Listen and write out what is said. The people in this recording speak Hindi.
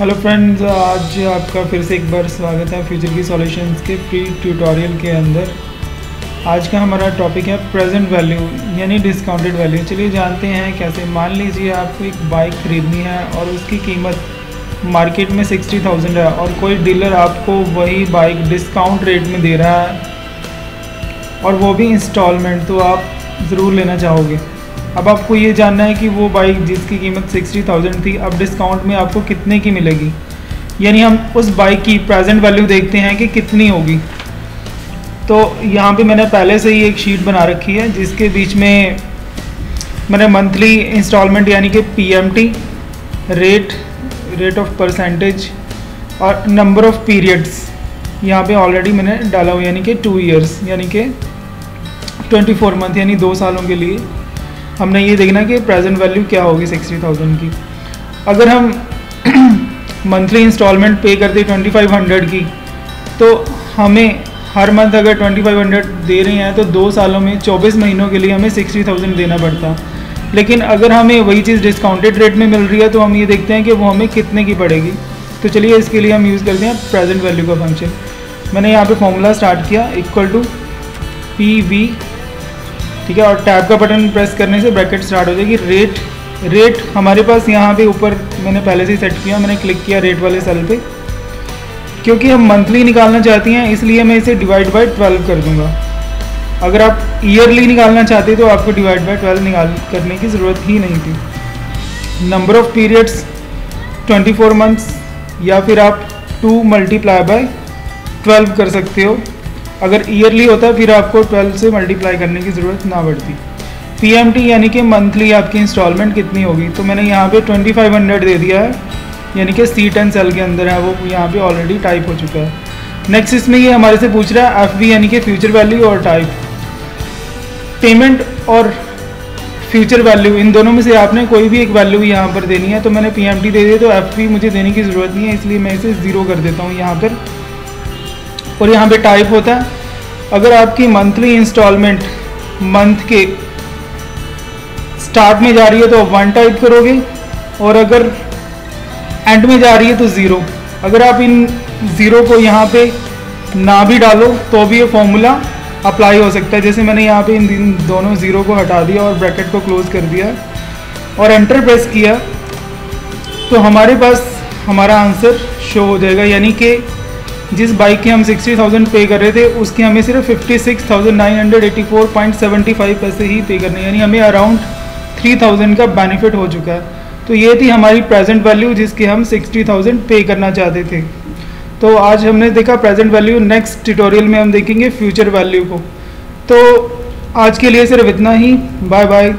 हेलो फ्रेंड्स आज आपका फिर से एक बार स्वागत है फ्यूचर की सॉल्यूशंस के फ्री ट्यूटोरियल के अंदर। आज का हमारा टॉपिक है प्रेजेंट वैल्यू यानी डिस्काउंटेड वैल्यू चलिए जानते हैं कैसे। मान लीजिए आपको एक बाइक ख़रीदनी है और उसकी कीमत मार्केट में सिक्सटी थाउज़ेंड है और कोई डीलर आपको वही बाइक डिस्काउंट रेट में दे रहा है और वो भी इंस्टॉलमेंट तो आप ज़रूर लेना चाहोगे। अब आपको ये जानना है कि वो बाइक जिसकी कीमत सिक्सटी थाउज़ेंड थी, अब डिस्काउंट में आपको कितने की मिलेगी? यानी हम उस बाइक की प्रेजेंट वैल्यू देखते हैं कि कितनी होगी। तो यहाँ पे मैंने पहले से ही एक शीट बना रखी है, जिसके बीच में मैंने मंथली इंस्टॉलमेंट यानी कि PMT rate rate of percentage और नंबर ऑफ़ पीरियड्स यहाँ पे ऑलरेडी मैंने डाला हुआ यानी कि टू इयर्स यानी कि 24 मंथ यानी दो सालों के लिए। हमने ये देखना कि प्रेजेंट वैल्यू क्या होगी सिक्सटी थाउज़ेंड की। अगर हम मंथली इंस्टॉलमेंट पे करते ट्वेंटी फाइव हंड्रेड की तो हमें हर मंथ अगर ट्वेंटी फाइव हंड्रेड दे रहे हैं तो दो सालों में, चौबीस महीनों के लिए हमें सिक्सटी थाउज़ेंड देना पड़ता। लेकिन अगर हमें वही चीज़ डिस्काउंटेड रेट में मिल रही है तो हम ये देखते हैं कि वो हमें कितने की पड़ेगी। तो चलिए इसके लिए हम यूज़ करते हैं प्रेजेंट वैल्यू का फ़ंक्शन मैंने यहाँ पे फॉर्मूला स्टार्ट किया इक्वल टू पी वी ठीक है, और टैब का बटन प्रेस करने से ब्रैकेट स्टार्ट हो जाएगी। रेट रेट हमारे पास यहाँ पे ऊपर मैंने पहले से ही सेट किया, मैंने क्लिक किया रेट वाले सेल पे। क्योंकि हम मंथली निकालना चाहती हैं, इसलिए मैं इसे डिवाइड बाई ट्वेल्व कर दूँगा। अगर आप ईयरली निकालना चाहते तो आपको डिवाइड बाई ट्वेल्व निकाल, करने की ज़रूरत ही नहीं थी। नंबर ऑफ़ पीरियड्स 24 मंथ्स या फिर आप टू मल्टीप्लाई बाय 12 कर सकते हो। अगर ईयरली होता फिर आपको 12 से मल्टीप्लाई करने की ज़रूरत ना पड़ती। पीएमटी यानी कि मंथली आपकी इंस्टॉलमेंट कितनी होगी? तो मैंने यहाँ पे 2500 दे दिया है। यानी कि सी टेन सेल के अंदर है, वो यहाँ पे ऑलरेडी टाइप हो चुका है। नेक्स्ट इसमें ये हमारे से पूछ रहा है एफ़ यानी कि फ्यूचर वैल्यू और टाइप पेमेंट और फ्यूचर वैल्यू इन दोनों में से आपने कोई भी एक वैल्यू यहाँ पर देनी है तो मैंने पीएमटी दे दी तो एफ़ मुझे देने की ज़रूरत नहीं है, इसलिए मैं इसे ज़ीरो कर देता हूँ यहाँ पर। और यहाँ पे टाइप होता है। अगर आपकी मंथली इंस्टॉलमेंट मंथ के स्टार्ट में जा रही है तो वन टाइप करोगे और अगर एंड में जा रही है तो ज़ीरो अगर आप इन ज़ीरो को यहाँ पे ना भी डालो तो भी ये फॉर्मूला अप्लाई हो सकता है। जैसे मैंने यहाँ पे इन दोनों ज़ीरो को हटा दिया और ब्रैकेट को क्लोज कर दिया और एंटर प्रेस किया तो हमारे पास हमारा आंसर शो हो जाएगा। यानी कि जिस बाइक की हम 60,000 पे कर रहे थे उसकी हमें सिर्फ़ 56,984.75 पैसे ही पे करने यानी हमें अराउंड 3,000 का बेनिफिट हो चुका है। तो ये थी हमारी प्रेजेंट वैल्यू जिसकी हम 60,000 पे करना चाहते थे। तो आज हमने देखा प्रेजेंट वैल्यू नेक्स्ट ट्यूटोरियल में हम देखेंगे फ्यूचर वैल्यू को। तो आज के लिए सिर्फ़ इतना ही। Bye bye